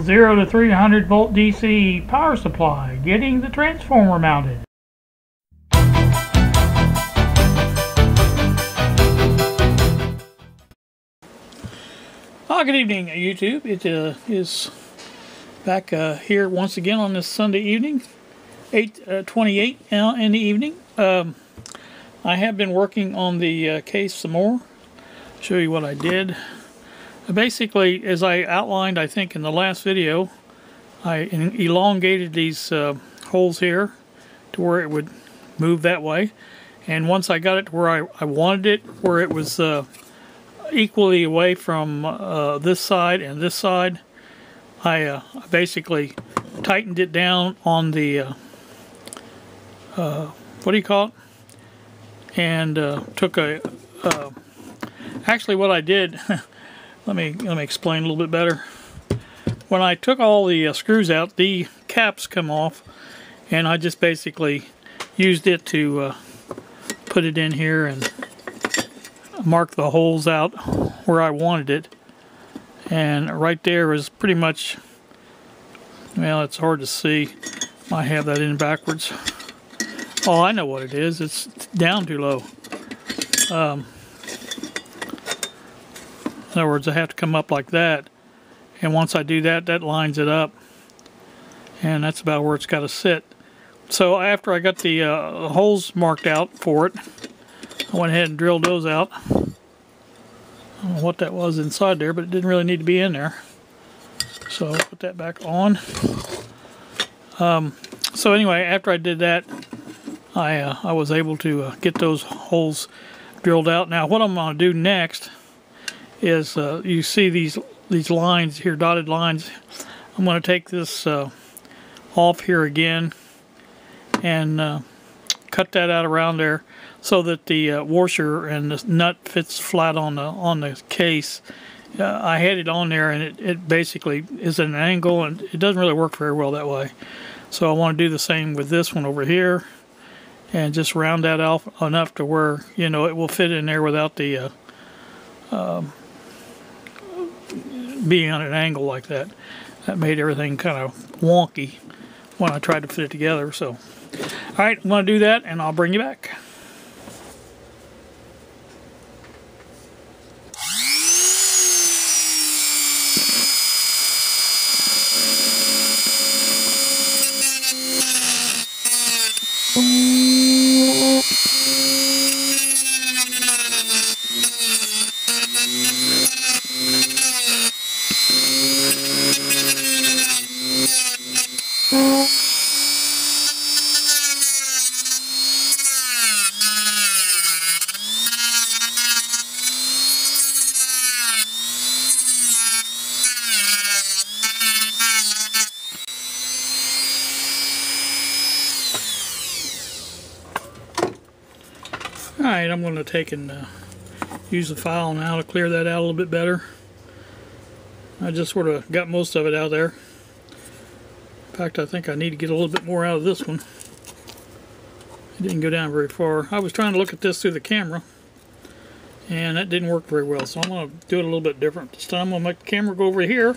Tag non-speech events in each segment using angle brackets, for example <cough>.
0 to 300 volt DC power supply, getting the transformer mounted. Ah, good evening, YouTube. It uh, is back uh, here once again on this Sunday evening, 8:28 uh, in the evening. Um, I have been working on the uh, case some more. Show you what I did. Basically, as I outlined, I think in the last video, I elongated these uh, holes here to where it would move that way. And once I got it to where I, I wanted it, where it was uh, equally away from uh, this side and this side, I uh, basically tightened it down on the, uh, uh, what do you call it? And took a, actually what I did <laughs> let me let me explain a little bit better. When I took all the uh, screws out, the caps come off, and I just basically used it to uh, put it in here and mark the holes out where I wanted it. And right there is pretty much, well, it's hard to see. I have that in backwards. Oh, I know what it is. It's down too low. Um, in other words, I have to come up like that. And once I do that, that lines it up. And that's about where it's got to sit. So after I got the uh, holes marked out for it, I went ahead and drilled those out. I don't know what that was inside there, but it didn't really need to be in there. So put that back on. Um, so anyway, after I did that, I, uh, I was able to uh, get those holes drilled out. Now what I'm going to do next is uh, you see these these lines here, dotted lines. I'm going to take this uh, off here again and uh, cut that out around there so that the uh, washer and the nut fits flat on the on the case. Uh, I had it on there and it, it basically is at an angle and it doesn't really work very well that way. So I want to do the same with this one over here and just round that off enough to where you know it will fit in there without the uh, um, being on an angle like that. That made everything kind of wonky when I tried to fit it together. So, all right, I'm going to do that and I'll bring you back. Alright, I'm going to take and uh, use the file now to clear that out a little bit better. I just sort of got most of it out there. In fact, I think I need to get a little bit more out of this one. It didn't go down very far. I was trying to look at this through the camera, and that didn't work very well, so I'm going to do it a little bit different. This time I'm going to make the camera go over here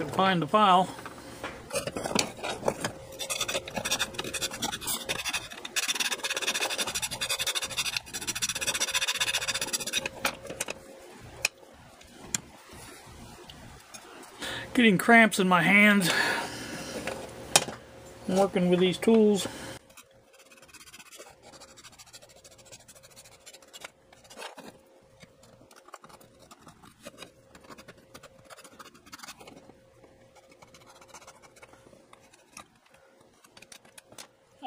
find the file. Getting cramps in my hands I'm working with these tools.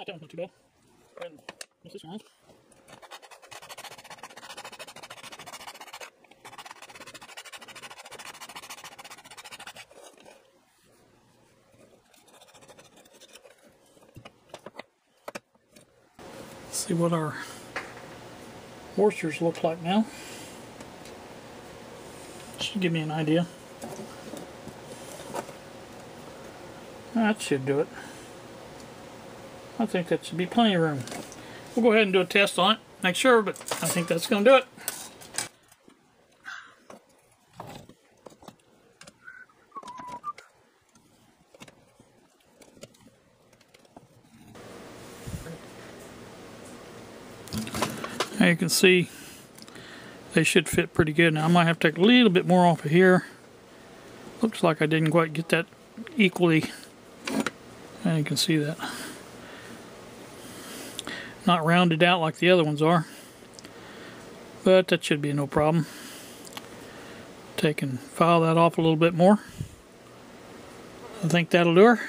that one's not too bad. Go ahead and mess this around. See what our moistures look like now. Should give me an idea. That should do it. I think that should be plenty of room. We'll go ahead and do a test on it. Make sure, but I think that's going to do it. Now you can see they should fit pretty good. Now I might have to take a little bit more off of here. Looks like I didn't quite get that equally. And you can see that. Not rounded out like the other ones are. But that should be no problem. Take and file that off a little bit more. I think that'll do her.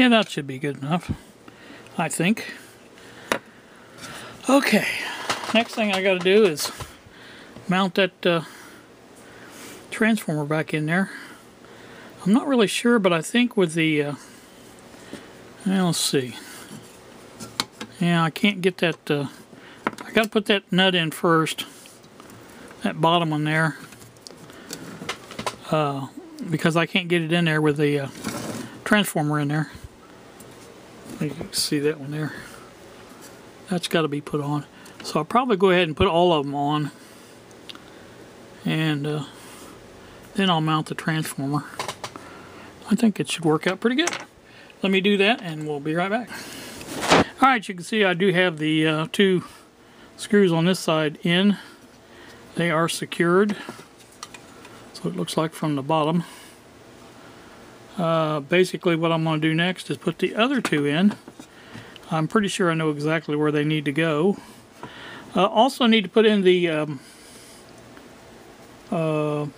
Yeah, that should be good enough, I think. Okay, next thing I got to do is mount that uh, transformer back in there. I'm not really sure, but I think with the, uh, well, let's see. Yeah, I can't get that, uh, I got to put that nut in first, that bottom one there, uh, because I can't get it in there with the uh, transformer in there. You can see that one there. That's got to be put on. So I'll probably go ahead and put all of them on. And uh, then I'll mount the transformer. I think it should work out pretty good. Let me do that and we'll be right back. Alright, you can see I do have the uh, two screws on this side in. They are secured. So it looks like from the bottom. Uh, basically what I'm going to do next is put the other two in. I'm pretty sure I know exactly where they need to go. Uh, also need to put in the um, uh,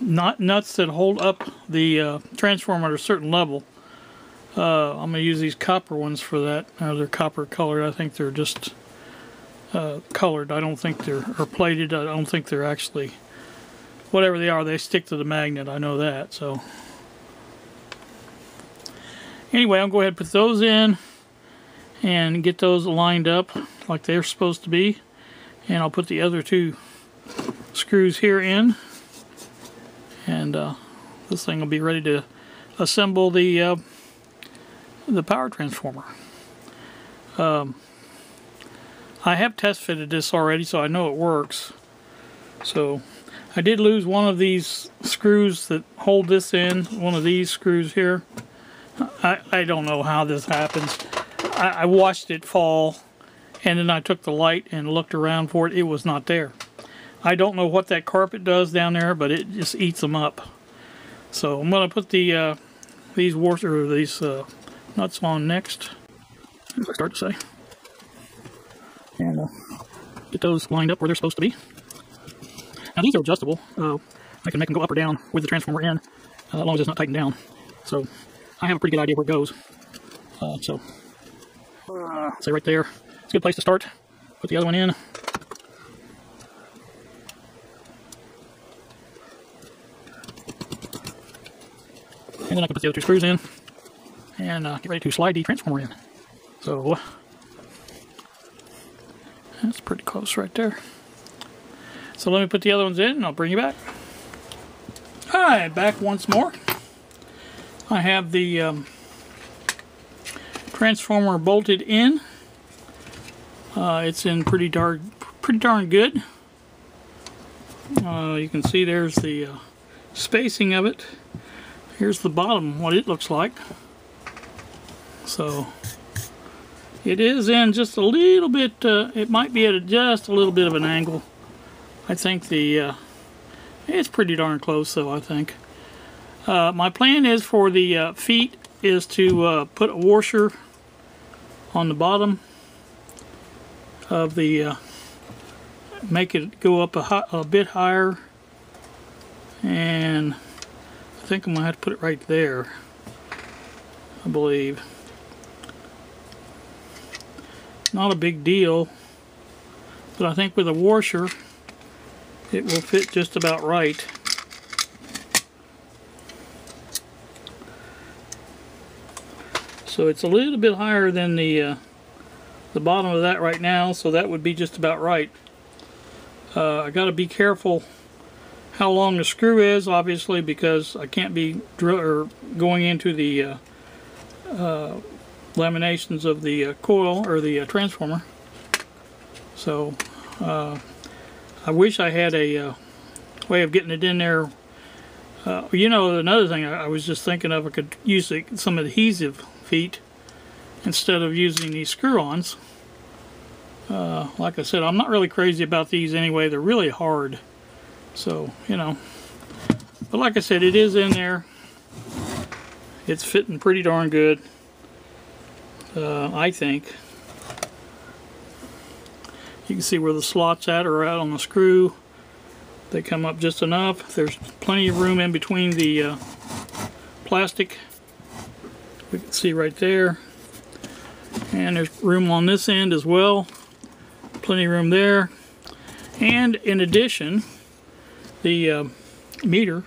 not nuts that hold up the uh, transformer at a certain level. Uh, I'm going to use these copper ones for that. They're copper colored. I think they're just colored. I don't think they're or plated. I don't think they're actually whatever they are, they stick to the magnet. I know that. So anyway, I'll go ahead and put those in and get those lined up like they're supposed to be. And I'll put the other two screws here in. And uh, this thing will be ready to assemble the uh, the power transformer. Um, I have test fitted this already, so I know it works. So I did lose one of these screws that hold this in, one of these screws here. I, I don't know how this happens. I, I watched it fall and then I took the light and looked around for it. It was not there. I don't know what that carpet does down there, but it just eats them up. So I'm going to put the uh, these warts or these uh, nuts on next. As I start to say, and uh, get those lined up where they're supposed to be. Now these are adjustable. Uh, I can make them go up or down with the transformer in, uh, as long as it's not tightened down. So I have a pretty good idea where it goes. Uh, so, say right there. It's a good place to start. Put the other one in. And then I can put the other two screws in and uh, get ready to slide the transformer in. So, that's pretty close right there. So let me put the other ones in and I'll bring you back. Alright, back once more. I have the um, transformer bolted in. Uh, it's in pretty darn, pretty darn good. Uh, you can see there's the uh, spacing of it. Here's the bottom, what it looks like. So it is in just a little bit, uh, it might be at a, just a little bit of an angle I think the uh, it's pretty darn close though I think. Uh, my plan is for the uh, feet is to uh, put a washer on the bottom of the uh, make it go up a, a bit higher and I think I'm gonna have to put it right there I believe not a big deal but I think with a washer it will fit just about right. So it's a little bit higher than the uh, the bottom of that right now so that would be just about right. Uh, I got to be careful how long the screw is obviously because I can't be drill or going into the uh, uh, laminations of the uh, coil or the uh, transformer. So uh, I wish I had a uh, way of getting it in there. Uh, you know another thing I, I was just thinking of I could use the, some adhesive feet instead of using these screw-ons. Uh, like I said I'm not really crazy about these anyway they're really hard. So you know but like I said it is in there. It's fitting pretty darn good uh, I think you can see where the slots at are out on the screw. They come up just enough. There's plenty of room in between the uh, plastic. We can see right there. And there's room on this end as well. Plenty of room there. And in addition the uh, meter.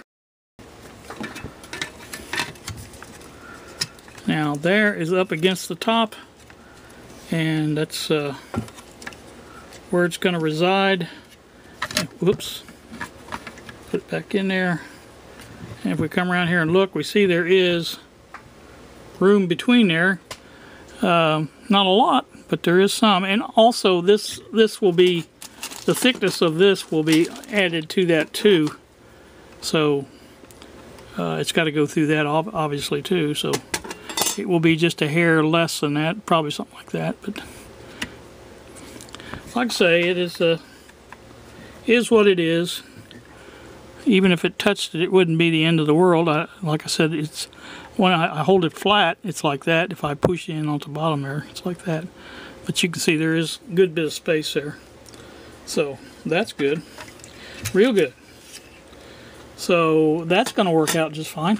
Now there is up against the top. And that's uh, where it's going to reside. Whoops. Put it back in there. And if we come around here and look we see there is room between there. Um, not a lot but there is some. And also this this will be the thickness of this will be added to that too. So uh, it's got to go through that obviously too so it will be just a hair less than that probably something like that but like I say it is uh, is what it is. Even if it touched it it wouldn't be the end of the world. I, like I said it's when I, I hold it flat it's like that. If I push in on the bottom there it's like that. But you can see there is a good bit of space there. So that's good. Real good. So that's going to work out just fine.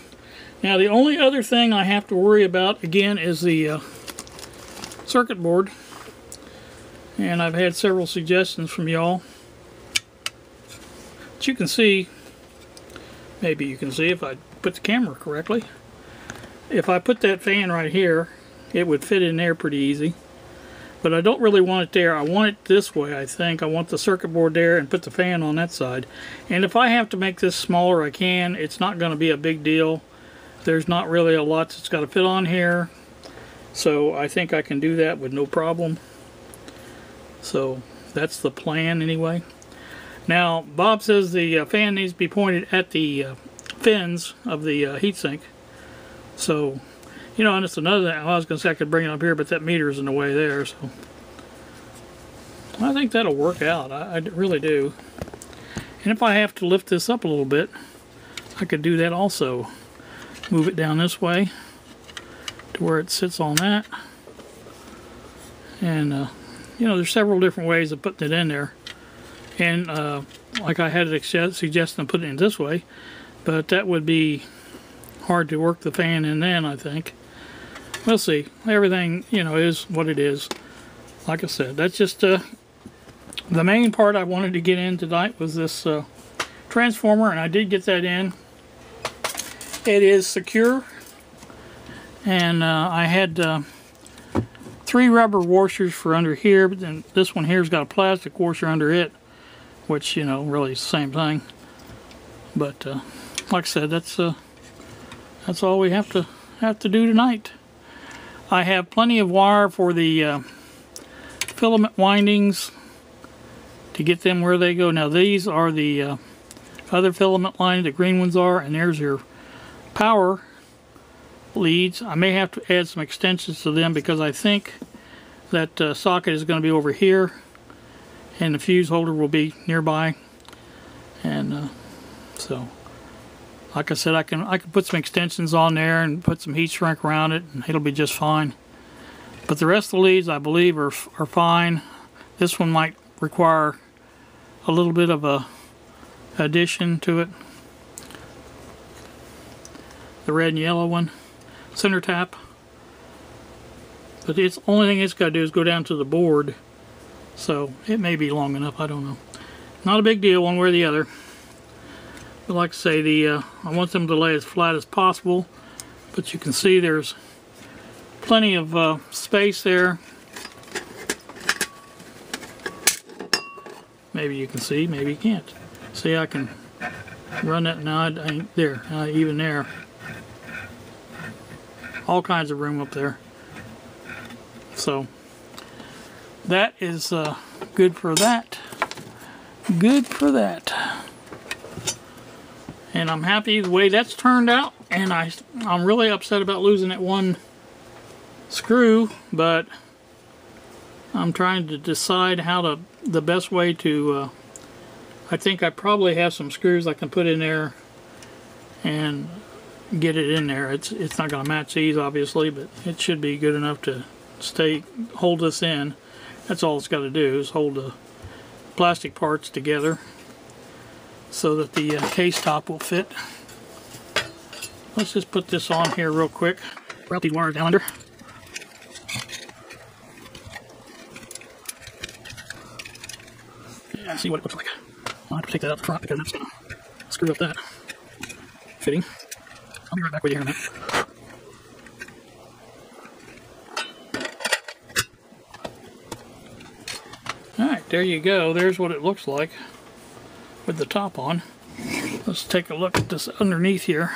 Now the only other thing I have to worry about again is the uh, circuit board and I've had several suggestions from y'all. But you can see maybe you can see if I put the camera correctly. If I put that fan right here it would fit in there pretty easy. But I don't really want it there. I want it this way I think. I want the circuit board there and put the fan on that side. And if I have to make this smaller I can. It's not going to be a big deal. There's not really a lot that's got to fit on here. So I think I can do that with no problem so that's the plan anyway. Now Bob says the uh, fan needs to be pointed at the uh, fins of the uh, heatsink so you know and it's another thing I was gonna say I could bring it up here but that meter is in the way there so. I think that'll work out. I, I really do. And if I have to lift this up a little bit I could do that also. Move it down this way to where it sits on that. And uh, you know there's several different ways of putting it in there. And uh, like I had it suggested of putting it in this way but that would be hard to work the fan in then I think. We'll see. Everything you know is what it is. Like I said that's just uh, the main part I wanted to get in tonight was this uh, transformer and I did get that in. It is secure and uh, I had uh, three rubber washers for under here but then this one here's got a plastic washer under it which you know really is the same thing. But uh, like I said that's uh, that's all we have to have to do tonight. I have plenty of wire for the uh, filament windings to get them where they go. Now these are the uh, other filament line the green ones are and there's your power leads. I may have to add some extensions to them because I think that uh, socket is going to be over here and the fuse holder will be nearby. And so, like I said, I can I can put some extensions on there and put some heat shrink around it, and it'll be just fine. But the rest of the leads, I believe, are are fine. This one might require a little bit of a addition to it. The red and yellow one, center tap. But it's only thing it's got to do is go down to the board. So it may be long enough, I don't know. Not a big deal one way or the other. But like I say, the uh, I want them to lay as flat as possible. But you can see there's plenty of uh, space there. Maybe you can see, maybe you can't. See, I can run that now. There, even there. All kinds of room up there. So that is uh, good for that. Good for that. And I'm happy the way that's turned out. And I, I'm really upset about losing that one screw, but I'm trying to decide how to, the best way to, uh, I think I probably have some screws I can put in there and get it in there. It's, it's not going to match these obviously, but it should be good enough to stay, hold this in. That's all it's got to do is hold the plastic parts together so that the uh, case top will fit. Let's just put this on here real quick. Route wires down under. Yeah, see what it looks like. I'll have to take that out the front because that's going to screw up that fitting. I'll be right back with you a minute. Alright, there you go. There's what it looks like with the top on. Let's take a look at this underneath here.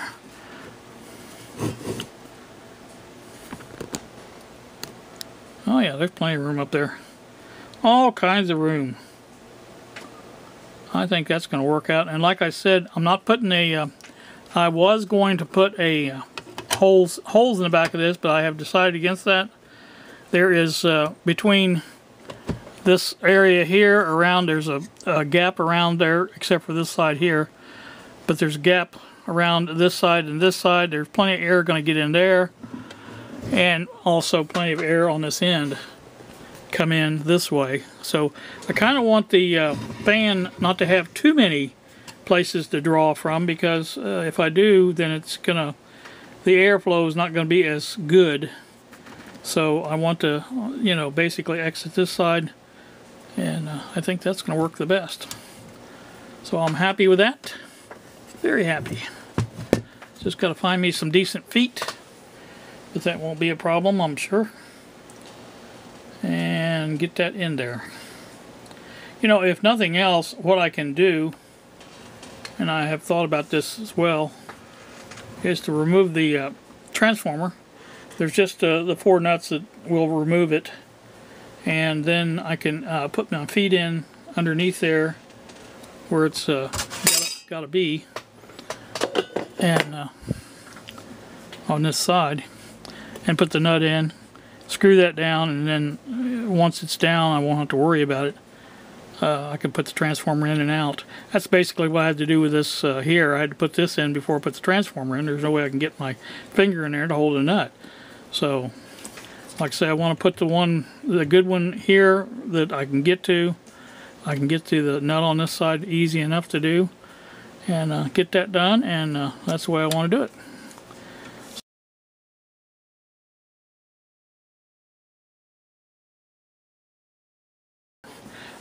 Oh yeah, there's plenty of room up there. All kinds of room. I think that's going to work out. And like I said, I'm not putting a. Uh, I was going to put a uh, holes holes in the back of this, but I have decided against that. There is uh, between this area here around there's a, a, gap around there except for this side here but there's a gap around this side and this side there's plenty of air going to get in there and also plenty of air on this end come in this way so I kind of want the uh, fan not to have too many places to draw from because uh, if I do then it's gonna the airflow is not going to be as good so I want to you know basically exit this side and uh, I think that's going to work the best. So I'm happy with that. Very happy. Just got to find me some decent feet. But that won't be a problem, I'm sure. And get that in there. You know, if nothing else, what I can do, and I have thought about this as well, is to remove the uh, transformer. There's just uh, the four nuts that will remove it and then I can uh, put my feet in underneath there where it's uh, got to be and uh, on this side and put the nut in screw that down and then uh, once it's down I won't have to worry about it uh, I can put the transformer in and out that's basically what I had to do with this uh, here I had to put this in before I put the transformer in there's no way I can get my finger in there to hold a nut so like I say, I want to put the one, the good one here that I can get to. I can get to the nut on this side easy enough to do and uh, get that done and uh, that's the way I want to do it.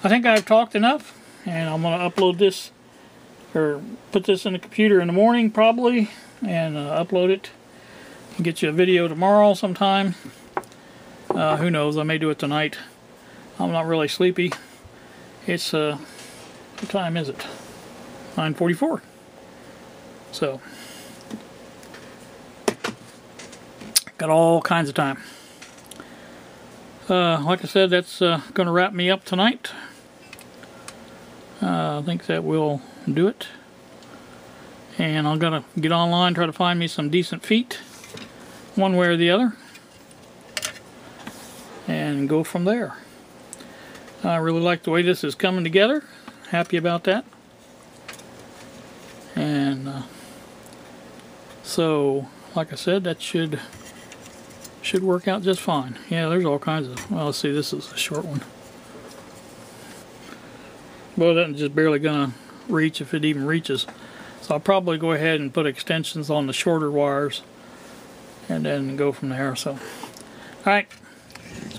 I think I've talked enough and I'm going to upload this or put this in the computer in the morning probably and uh, upload it and get you a video tomorrow sometime. Uh, who knows, I may do it tonight. I'm not really sleepy. It's, uh, what time is it? 9.44. So, got all kinds of time. Uh, like I said, that's uh, going to wrap me up tonight. Uh, I think that will do it. And I'm to get online, try to find me some decent feet, one way or the other and go from there. I really like the way this is coming together. Happy about that. And and uh, so like I said that should should work out just fine yeah there's all kinds of well let's see this is a short one well that's just barely gonna reach if it even reaches so I'll probably go ahead and put extensions on the shorter wires and then go from there so all right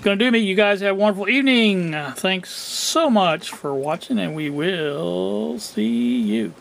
it's going to do me. You guys have a wonderful evening. Thanks so much for watching, and we will see you.